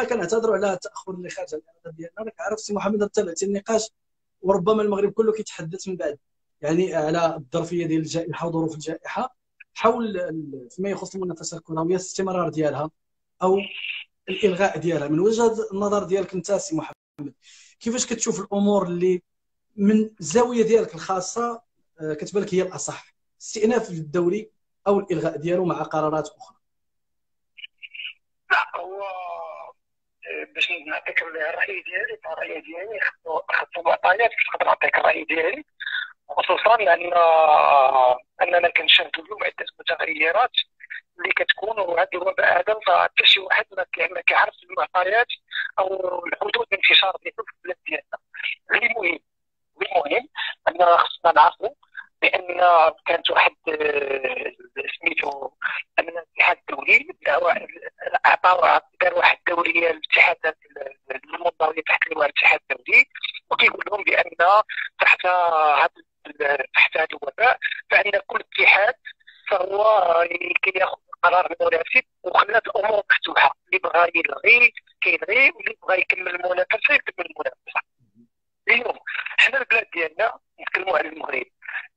الحقيقة كنعتذروا على التاخر اللي خارج على الاراده ديالنا. راك عارف سي محمد تابعتي النقاش وربما المغرب كله كيتحدث من بعد يعني على الظرفية ديال الجائحة وظروف الجائحة. حول فيما يخص المنافسة الكروية الاستمرار ديالها أو الإلغاء ديالها. من وجهة النظر ديالك أنت سي محمد كيفاش كتشوف الأمور اللي من الزاويه ديالك الخاصة آه، كتبان لك هي الأصح استئناف الدوري أو الإلغاء ديالو مع قرارات أخرى هو آه، باش نعطيك الرأي ديالي الرأي ديالي خدت معطيات باش نقدر نعطيك الرأي ديالي. خصوصا لأن اننا كنشاهدوا اليوم عدة متغيرات اللي كتكون وهذا الوباء هذا حتى شي واحد ما كيعرفش المعطيات أو الحدود الانتشار ديالو في البلاد ديالنا. اللي مهم المهم اننا خصنا نعرفوا بأن كانت واحد آه، سميتو أن الاتحاد الدولي اعطى دار واحد الدوريه للاتحادات المنضويه تحت لواء الاتحاد الدولي وكيقول لهم بأن تحت تحت هذا الوباء فأن كل اتحاد فهو كياخذ قرار مناسب وخلات الأمور مفتوحة اللي بغى يلغي كيلغي واللي بغى يكمل المنافسه يكمل المنافسه اليوم حنا البلاد ديالنا نتكلموا على المغرب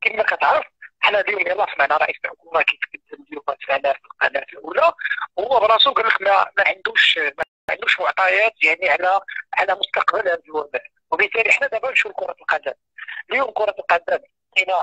كما كتعرف حنا اليوم يلاه سمعنا رئيس الحكومة كيتكلم اليوم على في القناه الاولى هو براسو قال لك ما, ما عندوش ما عندوش معطيات يعني على على مستقبل هذا الوباء وبالتالي حنا دابا نشوف كرة القدم. اليوم كرة القدم كاينة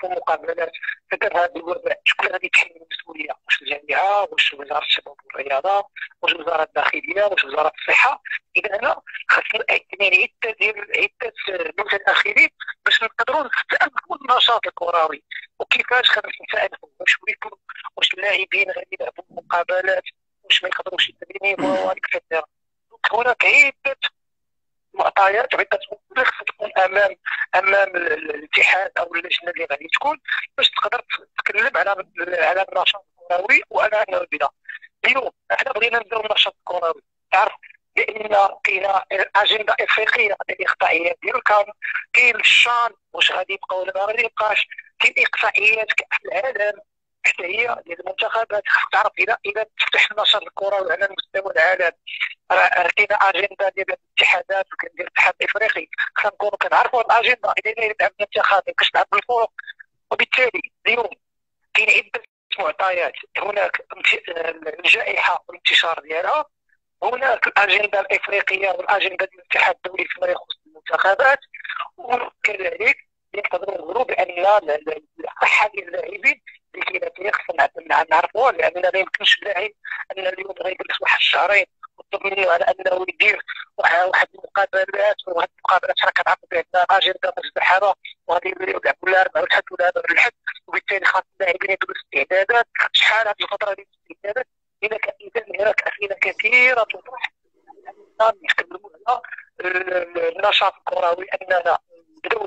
في مقابلات فكر هذا الوباء شكون غادي يتحمل المسؤولية؟ واش الجامعة؟ واش وزارة الشباب والرياضة؟ واش وزارة الداخلية؟ واش وزارة الصحة؟ اذا هنا خاصنا يعني عدة ديال عدة متداخلين باش نقدروا نستأنفوا النشاط الكروي. وكيفاش خاصنا نستأنفوا؟ واش واش اللاعبين غادي يلعبوا مقابلات؟ واش ما يقدروش يتدربوا اكسترا هناك عده معطيات وعده امور تكون امام أمام الاتحاد أو اللجنه اللي غادي تكون باش تقدر تتكلم على على النشاط الكروي وأنا نبدا اليوم إحنا بغينا نديرو النشاط الكروي. تعرف؟ لأن كاينة اجنده إفريقية الاقطاعيات ديال الكام كاين الشان واش غادي يبقى ولا ما غادي يبقاش؟ كاين اقصائيات كاس العالم. هي خاصك تعرف إذا إذا تفتح النشاط الكروي على مستوى العالم راه كاينة أجندة ديال الاتحادات وكاين ديال الاتحاد الإفريقي. خصنا نكونوا كنعرفوا الأجندة. إذا يلعب المنتخب كاش تلعب بالفوق وبالتالي اليوم كاين عدة معطيات. هناك الجائحة والانتشار ديالها هناك الأجندة الإفريقية والأجندة ديال الاتحاد الدولي فيما يخص المنتخبات وكذلك نقولوا بأن الصحه ديال اللاعبين اللي كاينة فيها خصنا نعرفوها لأن ما يمكنش اللاعب ان اليوم يجلس واحد الشهرين. وتطمنوا على أنه يدير واحد المقابلات وهاد المقابلات راه كنعرف بان اجنده مزدحمه وغادي يوليو يلعبوا لا أربع الحد ولا هذا الحد. وبالتالي خاص اللاعبين يديروا استعدادات شحال هذه الفترة ديال الاستعدادات؟ إذا إذا هناك أسئلة كثيرة تطرح نتكلموا على النشاط الكروي أننا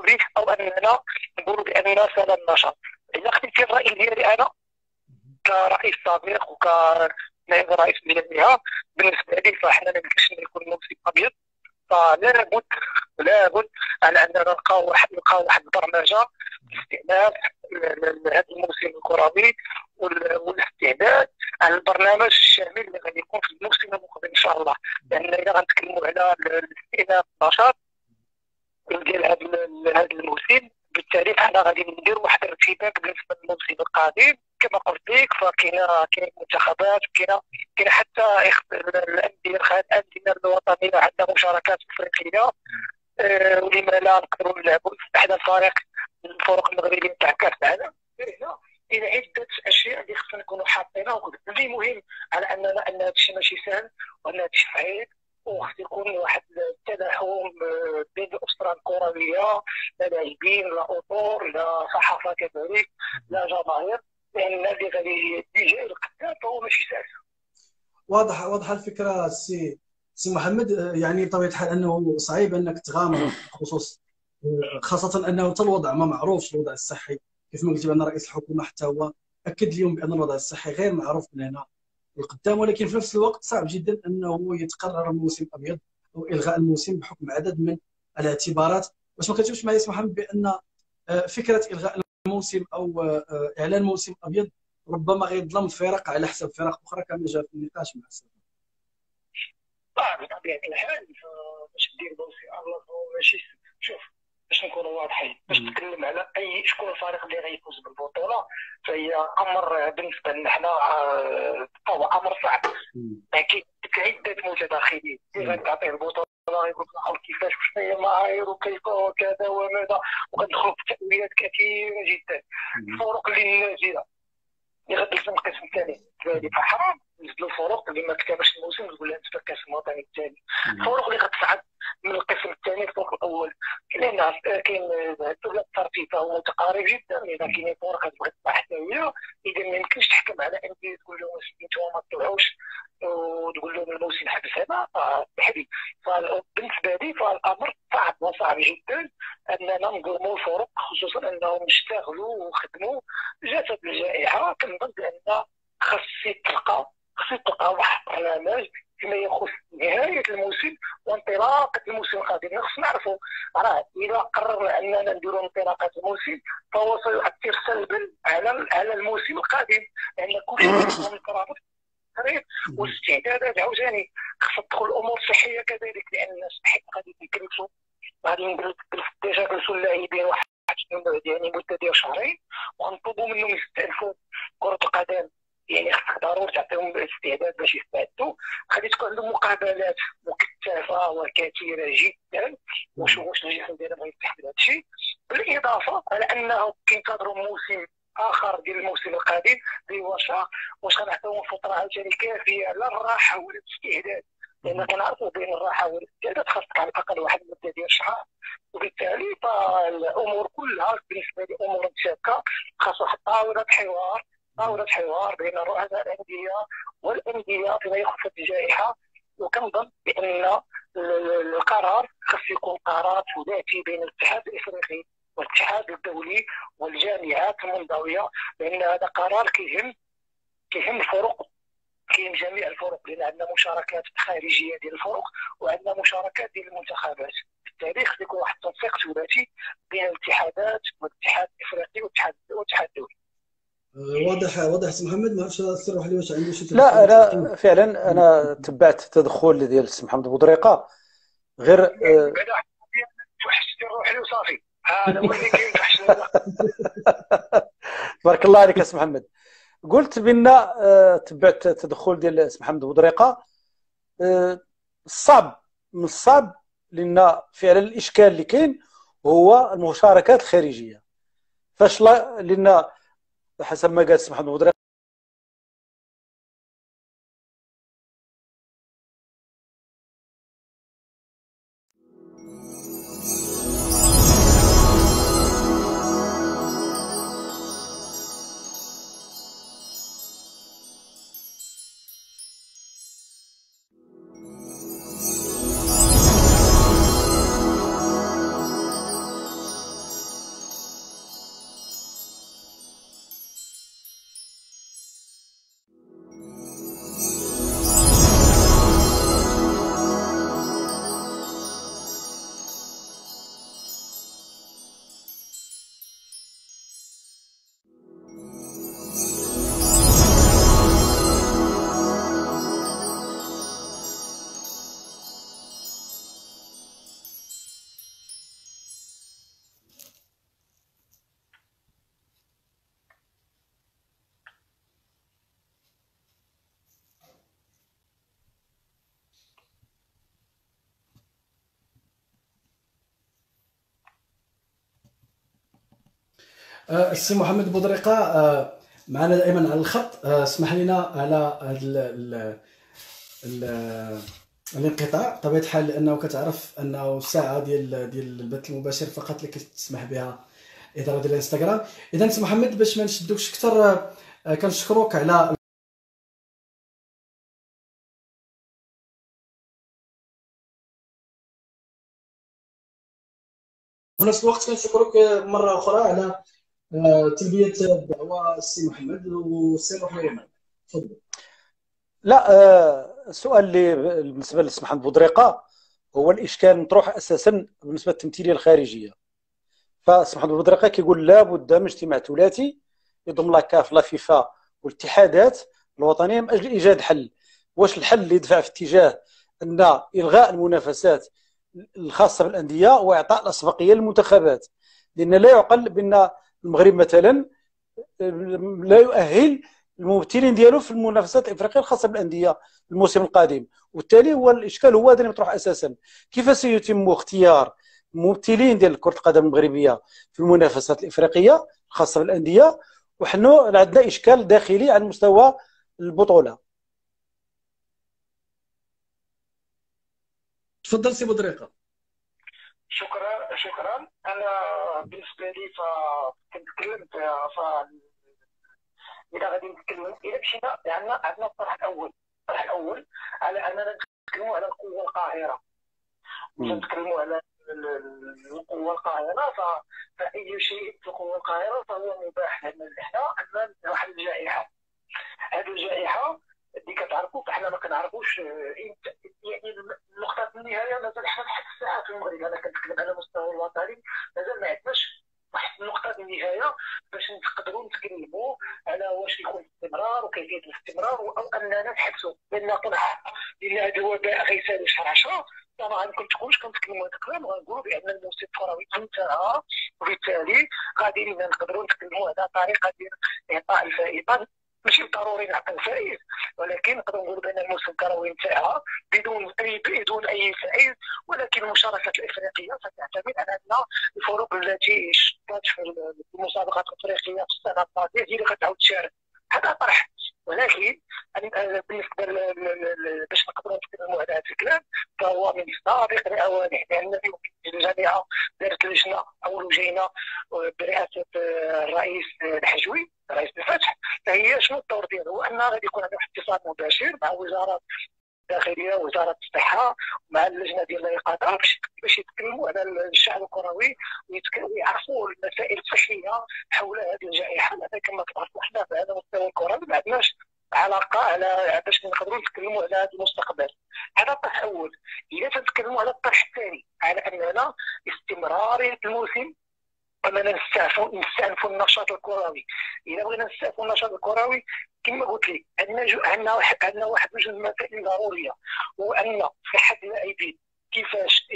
به أو اننا نقولوا باننا سال النشاط إذا خديتي الراي ديالي أنا؟ كرئيس سابق وك نائب رئيس الجامعة بالنسبة لي فإحنا ما يمكنش يكون موسم ابيض فلا بد لا بد على اننا نلقاو واحد نلقاو واحد البرمجة لاستئناف هذا الموسم الكروي والاستعداد على البرنامج الشامل اللي غادي يكون في الموسم المقبل إن شاء الله. لأن إذا غنتكلموا على الاستئناف النشاط ديال هذا الموسم بالتالي حنا غادي ندير واحد الارتباك بالنسبة للموسم القادم. كما قلت لك فكاينه كاين منتخبات كاينة كاينة حتى الانديه الأندية الوطنية عندها مشاركات أفريقية. أه ولما لا نقدروا نلعبوا احدى الفريق من الفرق المغربية تاع كاس العالم. إلى عدة أشياء اللي خصنا نكونوا حاطينها. اللي مهم على اننا أن هذا الشيء ماشي سهل وأن هذا الشيء صعيب. وخص يكون واحد التلاحم بين الاسره الكرويه لا لاعبين لا أطور لا صحافة كذلك لا جماهير لأن الذي غادي يجي القدام فهو ماشي سهل. واضح واضح الفكرة سي سي محمد. يعني بطبيعه الحال أنه صعيب أنك تغامر بخصوص خاصة أنه حتى الوضع ما معروفش الوضع الصحي. كيف ما قلت بان رئيس الحكومة حتى هو أكد اليوم بأن الوضع الصحي غير معروف من هنا. القدام ولكن في نفس الوقت صعب جدا أنه يتقرر الموسم الابيض أو إلغاء الموسم بحكم عدد من الاعتبارات. واش ما كتشوفش معايا محمد بأن آه، فكرة إلغاء الموسم أو آه، إعلان موسم أبيض ربما غيظلم فرق على حساب فرق أخرى كما جاء في النقاش مع السلام صعب بطبيعه الحال باش دير دوسي ماشي شوف باش نكونوا واضحين باش تتكلم على أي شكون الفريق اللي غيفوز بالبطولة فهي أمر بالنسبة لنا حنا هو آه، أمر صعب. أكيد عدة متداخلين غتعطيه البطولة يقول لك كيفاش وشنو هي المعايير وكيف وكذا وماذا وغندخلوا في تأويلات كثيرة جدا. الفروق اللي نازلة اللي غتجلس القسم الثاني فحرام نزلوا الفروق اللي ما كتبش الموسم تقول لها انت الكاس الوطني الثاني. الفروق اللي غتصعد من القسم الثاني للفرق الأول كاين ناس كاين الترتيب هو متقارب جدا اذا كاين فرق تبغي تطلع حتى هي اذا ما يمكنش تحكم على انديه تقول لهم أنتم ما تطلعوش وتقول لهم الموسم حبس هذا تحدي فبالنسبه لي فالامر صعب وصعب جدا اننا نظلموا الفرق خصوصا انهم اشتغلوا وخدموا جاتت الجائحه كنظن بان خاص يتلقى خاص يتلقى واحد البرنامج فيما يخص نهايه الموسم وانطلاقه الموسم القادم خصنا نعرفوا راه اذا قررنا اننا نديروا انطلاقه الموسم فهو سيؤثر سلبا على على الموسم القادم لأن كل شيء من والاستعدادات عاوتاني خصها تدخل الأمور الصحيه كذلك لأن الناس حيت غادي يجلسوا غادي ديجا جلسوا اللاعبين واحد يعني مده ديال شهرين وغنطلبوا منهم يستأنفوا كره القدم يعني ضروري تعطيهم الاستعداد باش يستعدوا غادي تكون عندهم مقابلات مكثفة وكثيرة جدا. واش واش الجهة ديالنا بغا يفتح بهذا الشيء؟ بالإضافة على أنه كينتظروا موسم آخر ديال الموسم القادم اللي واش واش غنعطيوهم فتره عاوتاني كافيه للراحة والاستعداد. لأن كنعرفوا بين الراحة والاستعداد خاصك على الأقل واحد المدة ديال شهر وبالتالي فالامور كلها بالنسبة لي امور متشابكه خاص واحد طاوله حوار طاولة حوار بين رؤساء الأندية والأندية فيما يخص الجائحة وكنظن بأن القرار خص يكون قرار ثلاثي بين الاتحاد الإفريقي والاتحاد الدولي والجامعات المنضوية لأن هذا قرار كيهم كيهم الفرق كاين جميع الفرق لأن عندنا مشاركات خارجية ديال الفرق وعندنا مشاركات ديال المنتخبات. بالتالي خص يكون واحد التنسيق ثلاثي بين الاتحادات والاتحاد الإفريقي والاتحاد الدولي. واضح واضح سي محمد ما عرفتش السر واحد واش عنده شي لا أنا فعلا أنا تبعت التدخل ديال السي محمد بودريقه غير آه، توحشت روحي وصافي. هذا هو اللي كاين تبارك الله عليك سي محمد. قلت بأن آه، تبعت التدخل ديال السي محمد بودريقه آه، الصعب من الصعب لأن فعلا الإشكال اللي كاين هو المشاركات الخارجية. فاش لأن حسب ما قال محمد مدرك السي محمد بودريقة آه، معنا دائما على الخط. آه، اسمح لنا على الانقطاع. طبيعة الحال لأنه كتعرف انه الساعة ديال ديال البث المباشر فقط اللي كتسمح بها إدارة ديال الانستغرام. اذا سي محمد باش ما نشدوكش أكثر كنشكروك على في نفس الوقت كنشكرك مرة أخرى على تلبية الدعوة السي محمد والسي روحي تفضل. لا آه، السؤال اللي بالنسبة للسي محمد بودريقة هو الإشكال مطروح أساسا بالنسبة للتمثيلية الخارجية. فالسي محمد بودريقة كيقول لابد من اجتماع ثلاثي يضم la CAF la FIFA والاتحادات الوطنية من أجل إيجاد حل. واش الحل اللي يدفع في اتجاه أن إلغاء المنافسات الخاصة بالأندية وإعطاء الأسبقية للمنتخبات؟ لأن لا يعقل بأن المغرب مثلا لا يؤهل الممثلين ديالو في المنافسات الإفريقية الخاصة بالأندية الموسم القادم. وبالتالي هو الإشكال هو هذا اللي مطروح أساسا. كيف سيتم اختيار ممثلين ديال كرة القدم المغربية في المنافسات الإفريقية الخاصة بالأندية؟ وحنا عندنا إشكال داخلي على مستوى البطولة. تفضل سي بودريقه شكرا شكرا. أنا بالنسبة لي فكنت تكلمت ف إذا غادي نتكلم إذا مشينا عندنا عندنا الطرح الأول. الطرح الأول على أننا نتكلموا على القوة القاهرة. نتكلموا على القوة القاهرة فأي شيء في القوة القاهرة فهو مباح لأن إحنا عندنا واحد الجائحة. هذه الجائحة اللي كتعرفوا فاحنا ما كنعرفوش يعني نقطه النهاية مازال حنا لحد الساعة في المغرب. أنا كنتكلم على مستوى الوطني مازال ما عندناش واحد النقطة النهاية باش نقدروا نتكلموا على واش يكون الاستمرار وكيفية الاستمرار أو أننا نحبسوا لأن لأن هذا الوباء غيسالي شهر 10 طبعا كنت كنتش كنتكلموا هذا الكلام غنقولوا بأن الموسم الكروي انتهى. وبالتالي غادي نقدروا نتكلموا على طريقة ديال إعطاء الفائدة. ماشي ضروري نعطيو فائز ولكن نقدر نقول بأن الموسم الكروي انتهى بدون أي بدون أي فائز ولكن المشاركات الإفريقية ستعتمد على ان الفرق التي شاركت في المسابقات الإفريقية في السنة الماضية هي اللي غتعاود تشارك. هذا طرح ولكن بالنسبة باش نقدروا نتكلموا على هذا الكلام فهو من سابق الاوان لأن الجامعة دارت لجنة أو لجينه برئاسة الرئيس الحجوي رئيس الفتح فهي شنو الدور غادي يكون عنده اتصال مباشر مع وزارة الداخلية وزارة الصحة مع اللجنة ديال الايقاظه باش باش يتكلموا على الشعب الكروي ويعرفوا المسائل الصحيه حول هذه الجائحه لأن كما كتعرفوا حنا في هذا مستوى الكره ما عندناش علاقه على باش نقدروا نتكلموا على هذا المستقبل هذا الطرح الأول اذا تنتكلموا على الطرح الثاني على اننا استمرار الموسم نستأنفوا النشاط الكروي. اذا بغينا نستأنفوا النشاط الكروي كما قلت لك عندنا عندنا واحد عندنا واحد جوج المسائل ضرورية. هو ان صحه اللاعبين كيفاش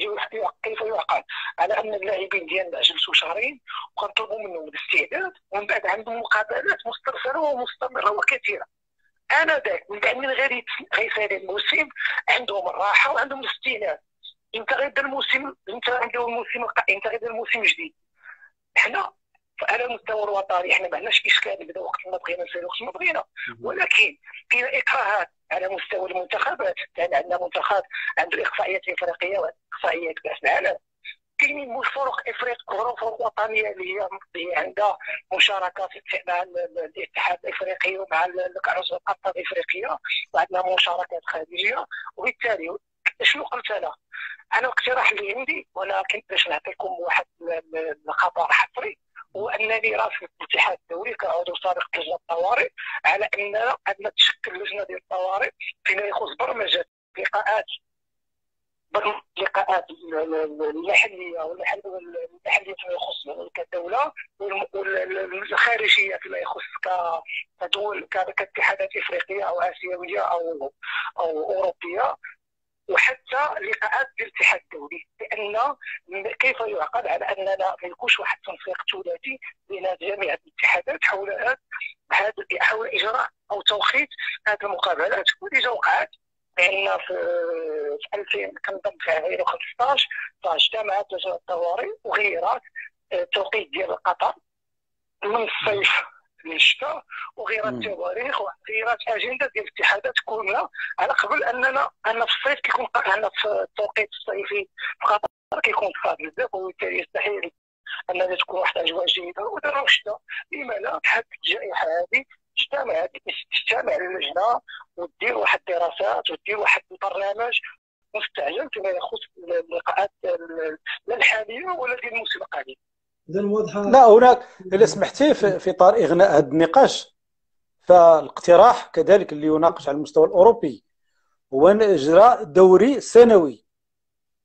كيف يعقل؟ على أن اللاعبين ديالنا جلسوا شهرين وكنطلبوا منهم الاستعداد ومن بعد عندهم مقابلات مسترسلة ومستمرة وكثيرة. أنا ذاك من بعد من غير غيسالي الموسم عندهم الراحة وعندهم الاستئناف انت غير الموسم انت عندهم الموسم انت غير الموسم جديد. حنا على المستوى الوطني إحنا ما عندناش إشكال بدا وقت ما بغينا نسالي وقت ما بغينا. ولكن كاين إكراهات على مستوى المنتخبات. يعني عندنا منتخب عنده إقصائيات إفريقية وإقصائيات كأس العالم. كاينين فرق افريقيا فرق وطنية اللي هي عندها مشاركات مع الاتحاد الإفريقي ومع كاس الابطال الإفريقية. وعندنا مشاركات خارجية. وبالتالي شنو قلت أنا؟ أنا الاقتراح اللي عندي ولكن باش نعطيكم واحد الخبر حصري. هو انني راسل الاتحاد الدولي كعضو سابق لجنه الطوارئ على اننا عندنا تشكل لجنة ديال الطوارئ فيما يخص برمجة. لقاءات اللقاءات المحلية والمحليه فيما يخص كدولة والخارجيه فيما يخص كدول كاتحادات إفريقية أو آسيوية أو أو أوروبية. وحتى لقاءات الاتحاد الدولي لأن كيف يعقد على أننا ما يكونش واحد التنسيق ثلاثي بين جميع الاتحادات حول هذا حول إجراء أو توقيت هذه المقابلات. وديجا وقعت لأن في 2000 كنظن في 2015 فاجتمعت لجنه الطوارئ وغيرت التوقيت ديال قطر من الصيف للشتاء وغيرت التواريخ وغيرت أجندة ديال الاتحادات كلها على قبل أننا الصيف كيكون عندنا في التوقيت الصيفي في قطر كيكون صعب بزاف وبالتالي يستحيل أننا تكون واحد الأجواء جيدة. ودابا الشتاء لما لا بحال الجائحة هذه تجتمع تجتمع اللجنة ودير واحد الدراسات ودير واحد البرنامج مستعجل فيما يخص اللقاءات لا الحالية ولا ديال الموسم القادم. اذا واضحة. لا هناك اذا سمحتي في إطار إغناء هذا النقاش فالاقتراح كذلك اللي يناقش على المستوى الأوروبي هو إجراء دوري سنوي.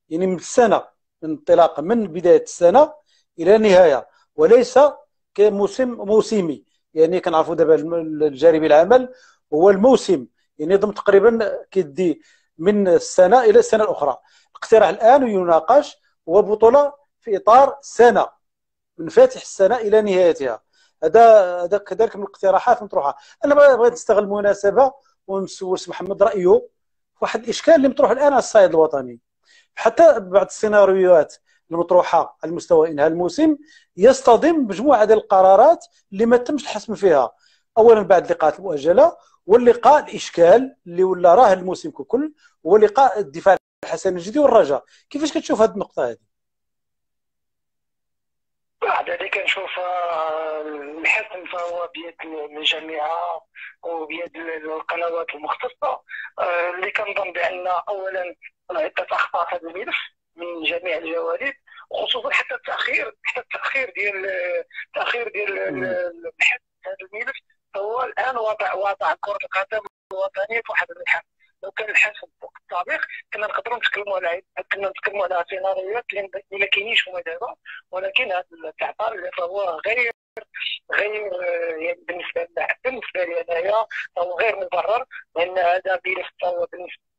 يعني من السنة انطلاقا من بداية السنة إلى النهاية. وليس كموسم موسمي. يعني كنعرفوا دابا الجاري بالعمل هو الموسم. يعني ضمن تقريبا كيدي من السنة إلى السنة الأخرى. الاقتراح الآن يناقش وبطوله في إطار سنة من فاتح السنة إلى نهايتها. هذا هذا كذلك من الاقتراحات المطروحه أنا بغيت نستغل المناسبة ونسول محمد رأيه. واحد الإشكال اللي مطروح الآن على الصعيد الوطني. حتى بعض السيناريوهات المطروحة على مستوى إنهاء الموسم يصطدم بمجموعة ديال القرارات اللي ما تمش الحسم فيها. اولا بعد اللقاءات المؤجلة واللقاء الإشكال اللي ولا راه الموسم ككل هو لقاء الدفاع الحسن الجدي والرجاء. كيفاش كتشوف هذه النقطة هذه بعد هذه كنشوف الحسم فهو بيد الجامعة وبيد القنوات المختصة آه، اللي كنظن بأن اولا في هذا الملف من جميع الجوانب وخصوصا حتى التأخير حتى التأخير ديال التأخير ديال البحث هذا الملف هو الآن وضع وضع كرة القدم الوطنية في واحد الحال لو كان الحال في الوقت كنا نقدروا نتكلموا على كنا نتكلموا على سيناريوهات اللي ما كاينينش هما دابا. ولكن هذا التعطال فهو غير غير يعني بالنسبة لنا بالنسبة لي أنايا فهو غير مبرر لأن هذا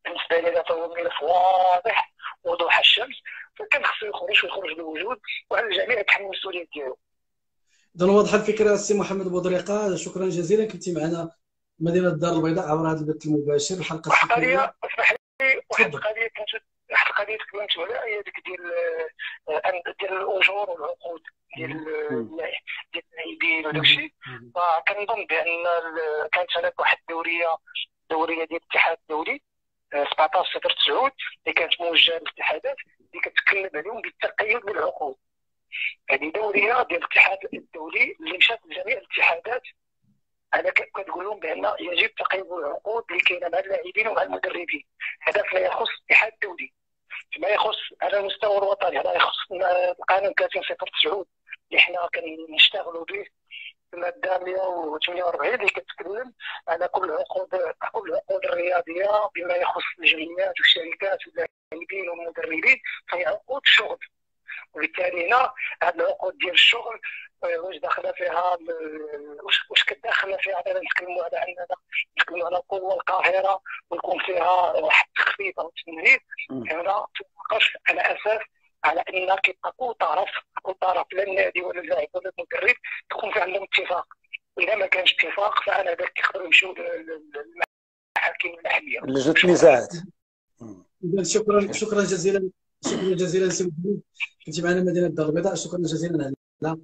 بالنسبة لي فهو ملف واضح وضوح الشمس. فكان خصو يخرج ويخرج بوجود وعلى الجميع يتحمل المسؤولية ديالو. اذا واضحة الفكرة السي محمد بودريقة. شكرا جزيلا كنتي معنا مدينة الدار البيضاء عبر هذا البث المباشر الحلقة واحد القضية اسمح لي واحد القضية كنت واحد القضية تكلمت عليها هي ديك ديال ديال الأجور والعقود ديال ديال اللاعبين وداك الشيء. فكنظن بأن كانت هناك واحد الدورية دورية ديال الاتحاد الدولي 17 صفر 9 اللي كانت موجهة للاتحادات اللي كتكلم عليهم بالتقيد بالعقود. هذه دورية ديال الاتحاد الدولي اللي مشات لجميع الاتحادات كنقول لهم بأن يجب تقييد العقود اللي كاينة مع اللاعبين ومع المدربين هذا فيما يخص الاتحاد الدولي فيما يخص على المستوى الوطني هذا يخص القانون 30 صفر 9 اللي حنا كنشتغلوا به الماده 148 اللي كتكلم على كل العقود كل العقود الرياضيه بما يخص الجمعيات والشركات واللاعبين والمدربين. فهي عقود شغل. وبالتالي هنا هذه العقود ديال الشغل واش داخله فيها واش واش كتداخل فيها؟ اننا نتكلموا على اننا نتكلموا على القوه القاهرة ويكون فيها واحد التخفيض أو التمهيد هنا تناقش على أساس على أن كيبقى كل طرف كل طرف لا النادي ولا اللاعب ولا المدرب تكون في عندهم اتفاق. وإذا ما كانش اتفاق فأنا ذاك كيقدروا يمشيو للمحاكم المحليه لجنه النزاعات شكرا شكرا جزيلا شكرا جزيلا سي كنت معنا مدينة الدار البيضاء شكرا جزيلا على